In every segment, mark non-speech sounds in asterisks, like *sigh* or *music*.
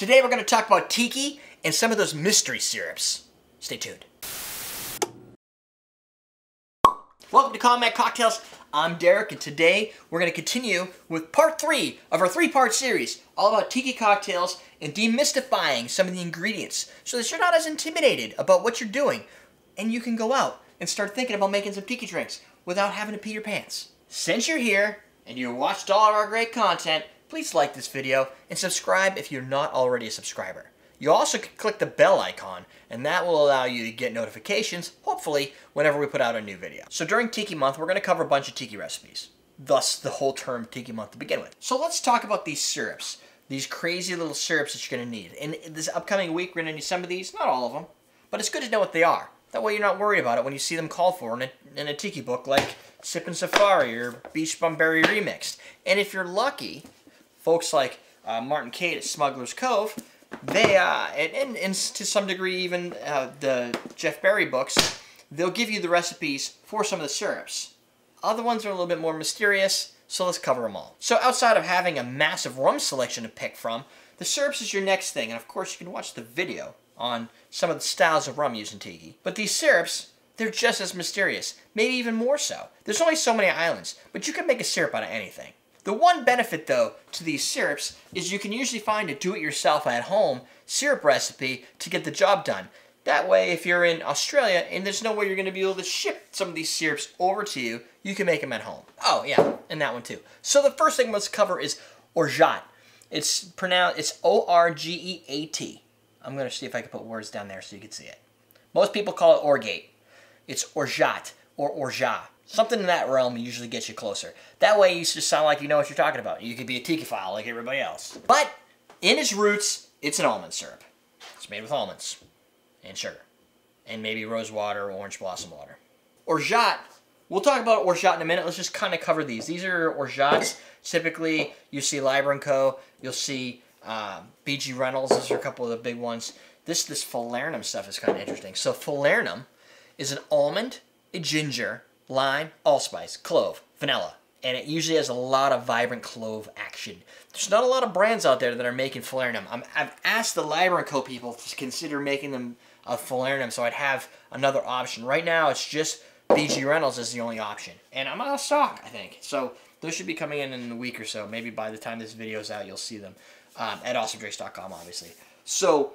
Today we're going to talk about tiki and some of those mystery syrups. Stay tuned. Welcome to Common Man Cocktails. I'm Derek, and today we're going to continue with part three of our three-part series, all about tiki cocktails and demystifying some of the ingredients so that you're not as intimidated about what you're doing, and you can go out and start thinking about making some tiki drinks without having to pee your pants. Since you're here and you watched all of our great content, please like this video and subscribe if you're not already a subscriber. You also can click the bell icon, and that will allow you to get notifications, hopefully, whenever we put out a new video. So during Tiki Month, we're going to cover a bunch of Tiki recipes. Thus, the whole term Tiki Month to begin with. So let's talk about these syrups. These crazy little syrups that you're going to need. In this upcoming week, we're going to need some of these, not all of them, but it's good to know what they are. That way you're not worried about it when you see them called for in a, in a Tiki book like Sippin' Safari or Beach Bum Berry Remixed. And if you're lucky, folks like uh, Martin Cate at Smuggler's Cove, they, uh, and, and, and to some degree even uh, the Jeff Berry books, they'll give you the recipes for some of the syrups. Other ones are a little bit more mysterious, so let's cover them all. So outside of having a massive rum selection to pick from, the syrups is your next thing, and of course you can watch the video on some of the styles of rum used in tiki. But these syrups, they're just as mysterious, maybe even more so. There's only so many islands, but you can make a syrup out of anything. The one benefit, though, to these syrups is you can usually find a do-it-yourself at home syrup recipe to get the job done. That way, if you're in Australia and there's no way you're going to be able to ship some of these syrups over to you, you can make them at home. Oh, yeah, and that one too. So the first thing let's cover is orgeat. It's pronounced, it's O-R-G-E-A-T. I'm going to see if I can put words down there so you can see it. Most people call it orgeat. It's orgeat or orgeat. Something in that realm usually gets you closer. That way you just sound like you know what you're talking about. You could be a tikiphile like everybody else. But in its roots, it's an almond syrup. It's made with almonds and sugar and maybe rose water or orange blossom water. Orgeat, we'll talk about orgeat in a minute. Let's just kind of cover these. These are orgeats. Typically, you see Liber & Co. You'll see uh, BG Reynolds. Those are a couple of the big ones. This, this falernum stuff is kind of interesting. So falernum is an almond, a ginger, lime, allspice, clove, vanilla. And it usually has a lot of vibrant clove action. There's not a lot of brands out there that are making falernum. i have asked the Liber Co. people to consider making them a falernum so I'd have another option. Right now, it's just BG Reynolds is the only option. And I'm out of stock, I think. So those should be coming in in a week or so. Maybe by the time this video is out, you'll see them um, at awesomedrinks.com, obviously. So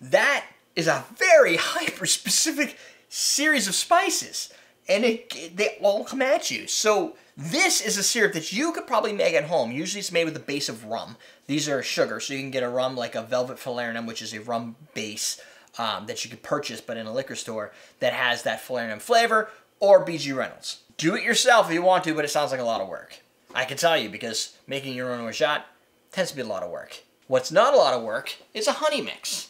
that is a very *laughs* hyper-specific series of spices and it, they all come at you. So this is a syrup that you could probably make at home. Usually it's made with a base of rum. These are sugar, so you can get a rum like a Velvet Falernum, which is a rum base um, that you could purchase, but in a liquor store that has that Falernum flavor, or BG Reynolds. Do it yourself if you want to, but it sounds like a lot of work. I can tell you because making your own orgeat tends to be a lot of work. What's not a lot of work is a honey mix.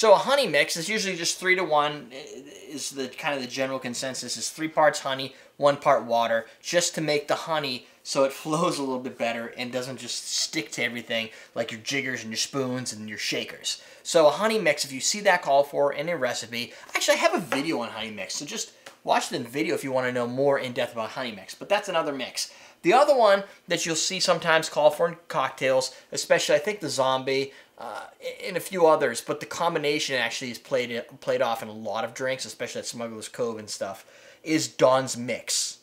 So a honey mix is usually just three to one eh, is the kind of the general consensus is three parts honey, one part water, just to make the honey so it *laughs* flows a little bit better and doesn't just stick to everything like your jiggers and your spoons and your shakers. So a honey mix, if you see that call for in a recipe, actually I have a video on honey mix, so just watch the video if you want to know more in depth about honey mix, but that's another mix. The other one that you'll see sometimes called for in cocktails, especially I think the zombie, uh, and a few others, but the combination actually is played played off in a lot of drinks, especially at Smuggler's Cove and stuff, is Don's Mix.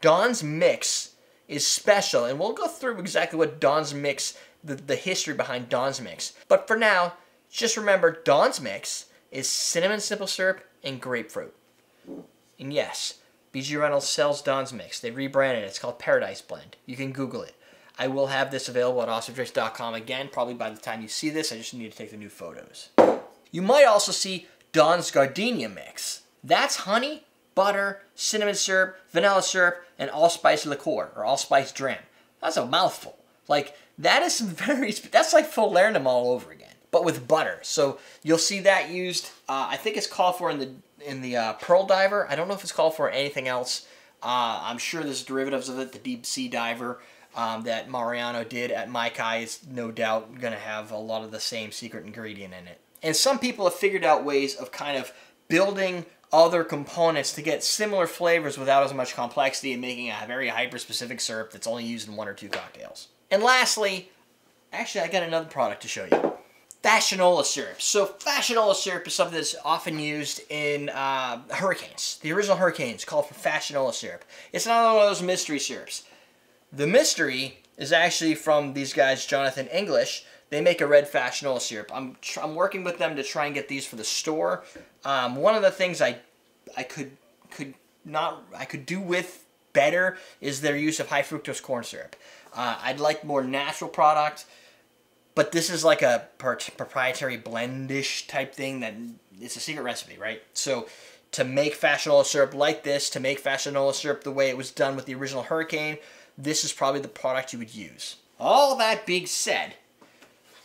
Don's Mix is special, and we'll go through exactly what Don's Mix, the, the history behind Don's Mix. But for now, just remember Don's Mix is cinnamon simple syrup and grapefruit. And yes, BG Reynolds sells Don's Mix. They rebranded it. It's called Paradise Blend. You can Google it. I will have this available at awesomedrinks.com again, probably by the time you see this. I just need to take the new photos. You might also see Don's Gardenia Mix. That's honey, butter, cinnamon syrup, vanilla syrup, and allspice liqueur, or allspice dram. That's a mouthful. Like, that is some *laughs* very, that's like falernum all over again, but with butter. So you'll see that used, uh, I think it's called for in the in the uh, Pearl Diver. I don't know if it's called for anything else. Uh, I'm sure there's derivatives of it. The Deep Sea Diver um, that Mariano did at Mai-Kai is no doubt going to have a lot of the same secret ingredient in it. And some people have figured out ways of kind of building other components to get similar flavors without as much complexity and making a very hyper-specific syrup that's only used in one or two cocktails. And lastly, actually, I got another product to show you. Fassionola syrup. So Fassionola syrup is something that's often used in uh, hurricanes. The original hurricanes called for Fassionola syrup. It's not one of those mystery syrups. The mystery is actually from these guys, Jonathan English. They make a red Fassionola syrup. I'm, I'm working with them to try and get these for the store. Um, one of the things I I could could not I could do with better is their use of high fructose corn syrup. Uh, I'd like more natural product, but this is like a proprietary blendish type thing that it's a secret recipe, right? So to make fassionola syrup like this, to make fassionola syrup the way it was done with the original Hurricane, this is probably the product you would use. All that being said,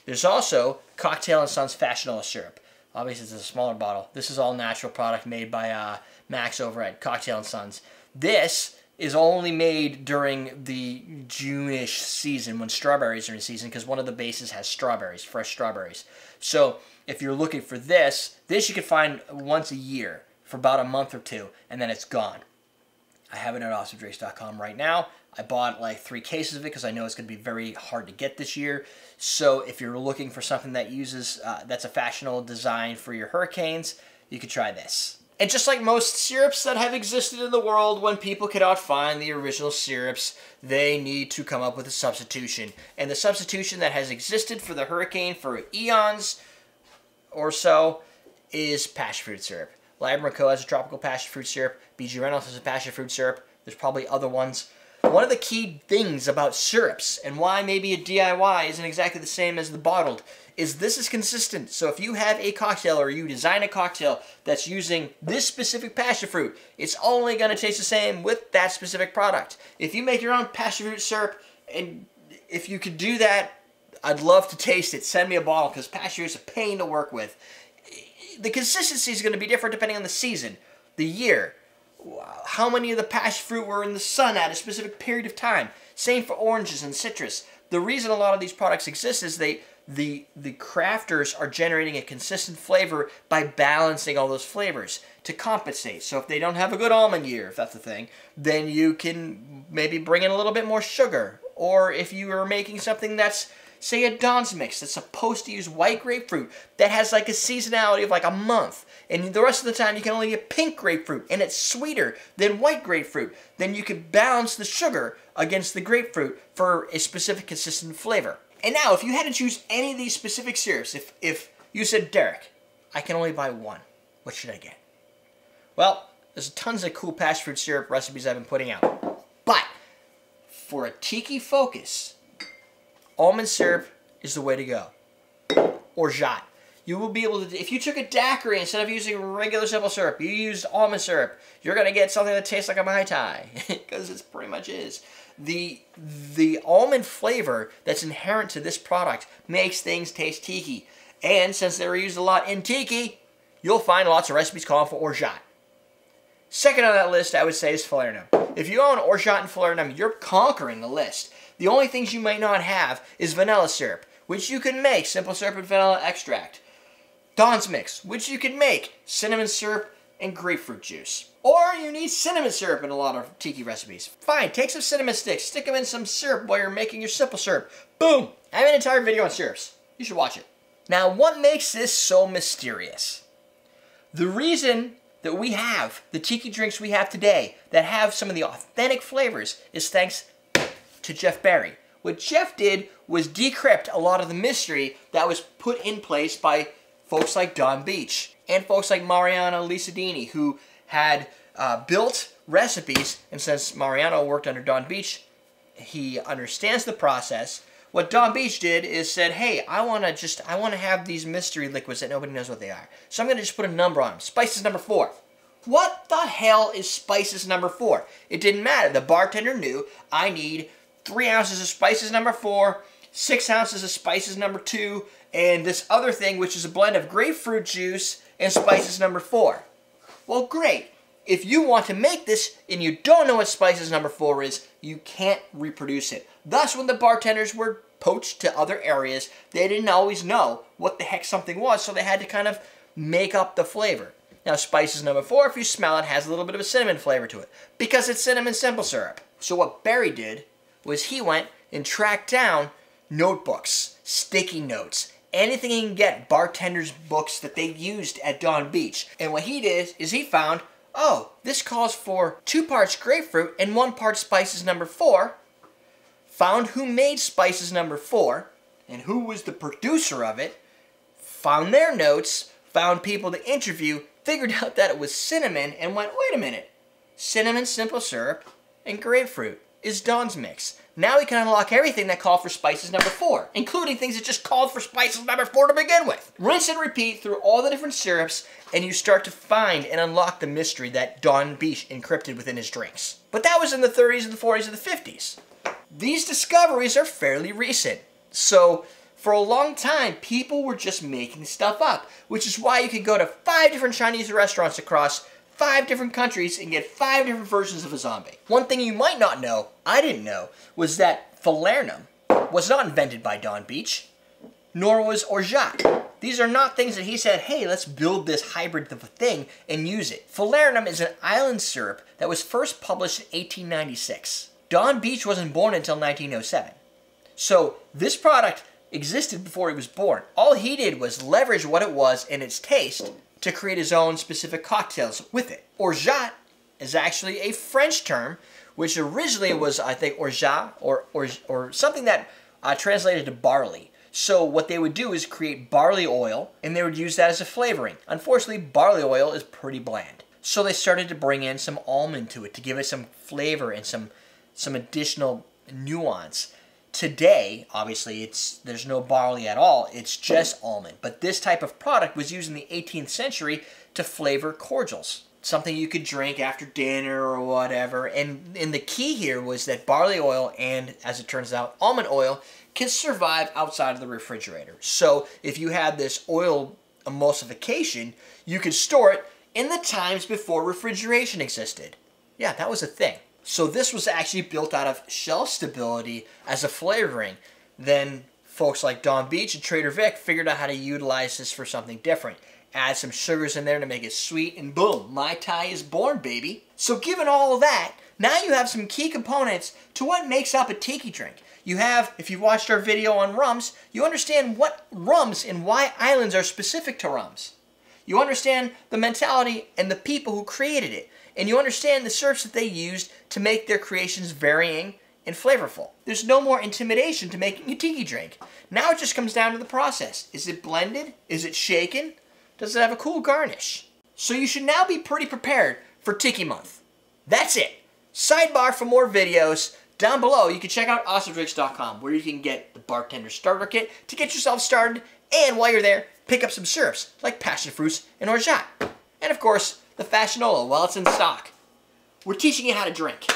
there's also Cocktail and Sons fassionola syrup. Obviously, it's a smaller bottle. This is all natural product made by uh, Max over at Cocktail and Sons. This is only made during the June-ish season when strawberries are in season because one of the bases has strawberries, fresh strawberries. So if you're looking for this, this you can find once a year for about a month or two, and then it's gone. I have it at awesomedrinks.com right now. I bought like three cases of it because I know it's going to be very hard to get this year. So if you're looking for something that uses, uh, that's a fashionable design for your hurricanes, you could try this. And just like most syrups that have existed in the world, when people cannot find the original syrups, they need to come up with a substitution. And the substitution that has existed for the hurricane for eons or so is passion fruit syrup. Liber Co. has a tropical passion fruit syrup. BG Reynolds has a passion fruit syrup. There's probably other ones. One of the key things about syrups and why maybe a DIY isn't exactly the same as the bottled is this is consistent. So if you have a cocktail or you design a cocktail that's using this specific passion fruit, it's only going to taste the same with that specific product. If you make your own passion fruit syrup and if you could do that, I'd love to taste it. Send me a bottle because passion fruit is a pain to work with. The consistency is going to be different depending on the season, the year, how many of the passion fruit were in the sun at a specific period of time. Same for oranges and citrus. The reason a lot of these products exist is they the the crafters are generating a consistent flavor by balancing all those flavors to compensate. So if they don't have a good almond year, if that's the thing, then you can maybe bring in a little bit more sugar. Or if you are making something that's say a Don's mix that's supposed to use white grapefruit that has like a seasonality of like a month and the rest of the time you can only get pink grapefruit and it's sweeter than white grapefruit, then you can balance the sugar against the grapefruit for a specific consistent flavor. And now, if you had to choose any of these specific syrups, if, if you said, Derek, I can only buy one, what should I get? Well, there's tons of cool passion fruit syrup recipes I've been putting out. But for a tiki focus, almond syrup is the way to go. Orgeat you will be able to, if you took a daiquiri instead of using regular simple syrup, you used almond syrup, you're going to get something that tastes like a Mai Tai, *laughs* because it pretty much is. The, the almond flavor that's inherent to this product makes things taste tiki. And since they're used a lot in tiki, you'll find lots of recipes calling for orgeat. Second on that list, I would say, is falernum. If you own orgeat and falernum, you're conquering the list. The only things you might not have is vanilla syrup, which you can make simple syrup and vanilla extract. Don's Mix, which you can make cinnamon syrup and grapefruit juice. Or you need cinnamon syrup in a lot of tiki recipes. Fine, take some cinnamon sticks, stick them in some syrup while you're making your simple syrup. Boom! I have an entire video on syrups. You should watch it. Now, what makes this so mysterious? The reason that we have the tiki drinks we have today that have some of the authentic flavors is thanks to Jeff Berry. What Jeff did was decrypt a lot of the mystery that was put in place by folks like Donn Beach and folks like Mariano Licudine who had uh, built recipes, and since Mariano worked under Donn Beach, he understands the process. What Donn Beach did is said, hey, I want to just, I want to have these mystery liquids that nobody knows what they are. So I'm going to just put a number on them. Spices number four. What the hell is spices number four? It didn't matter. The bartender knew I need three ounces of spices number four, six ounces of spices number two, and this other thing, which is a blend of grapefruit juice and spices number four. Well, great. If you want to make this and you don't know what spices number four is, you can't reproduce it. Thus, when the bartenders were poached to other areas, they didn't always know what the heck something was, so they had to kind of make up the flavor. Now, spices number four, if you smell it, has a little bit of a cinnamon flavor to it because it's cinnamon simple syrup. So what Berry did was he went and tracked down notebooks, sticky notes, anything he can get, bartenders' books that they used at Donn Beach. And what he did is he found, oh, this calls for two parts grapefruit and one part spices number four. Found who made spices number four and who was the producer of it. Found their notes, found people to interview, figured *laughs* out that it was cinnamon, and went, wait a minute, cinnamon simple syrup and grapefruit is Don's mix. Now we can unlock everything that called for spices number four, including things that just called for spices number four to begin with. Rinse and repeat through all the different syrups, and you start to find and unlock the mystery that Donn Beach encrypted within his drinks. But that was in the 30s and the 40s and the 50s. These discoveries are fairly recent. So for a long time, people were just making stuff up, which is why you could go to five different Chinese restaurants across five different countries and get five different versions of a zombie. One thing you might not know, I didn't know, was that falernum was not invented by Donn Beach, nor was orgeat. These are not things that he said, hey, let's build this hybrid of a thing and use it. Falernum is an island syrup that was first published in 1896. Donn Beach wasn't born until 1907. So this product existed before he was born. All he did was leverage what it was and its taste to create his own specific cocktails with it. Orgeat is actually a French term, which originally was, I think, orgeat or, or, or something that uh, translated to barley. So what they would do is create barley oil, and they would use that as a flavoring. Unfortunately, barley oil is pretty bland. So they started to bring in some almond to it to give it some flavor and some, some additional nuance. Today, obviously, it's there's no barley at all. It's just almond. But this type of product was used in the 18th century to flavor cordials. Something you could drink after dinner or whatever. And, and the key here was that barley oil and, as it turns out, almond oil can survive outside of the refrigerator. So if you had this oil emulsification, you could store it in the times before refrigeration existed. Yeah, that was a thing. So this was actually built out of shelf stability as a flavoring. Then folks like Donn Beach and Trader Vic figured out how to utilize this for something different. Add some sugars in there to make it sweet, and boom, Mai Tai is born, baby. So given all of that, now you have some key components to what makes up a tiki drink. You have, if you've watched our video on rums, you understand what rums and why islands are specific to rums. You understand the mentality and the people who created it and you understand the syrups that they used to make their creations varying and flavorful. There's no more intimidation to making a tiki drink. Now it just comes down to the process. Is it blended? Is it shaken? Does it have a cool garnish? So you should now be pretty prepared for Tiki Month. That's it. Sidebar for more videos. Down below, you can check out awesomedrinks.com where you can get the bartender starter kit to get yourself started. And while you're there, pick up some syrups like passion fruits and orgeat. And of course, the Fassionola while it's in stock. We're teaching you how to drink.